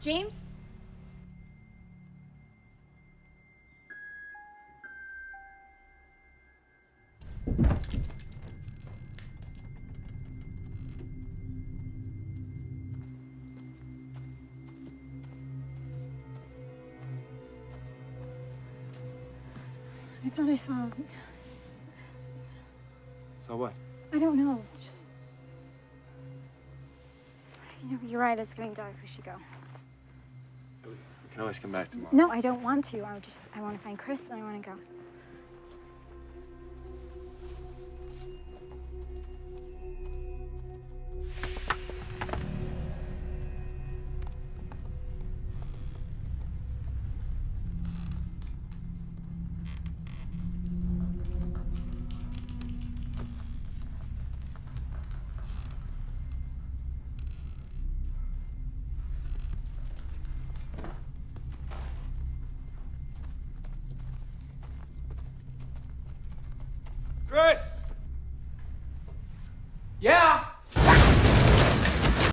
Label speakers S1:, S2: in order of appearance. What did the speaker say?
S1: James?
S2: I thought I saw.
S3: Saw what?
S2: I don't know. Just. You're right. It's getting dark. We should go.
S3: We can always come back tomorrow.
S2: No, I don't want to. I just. I want to find Chris and I want to go.
S3: Chris!
S4: Yeah!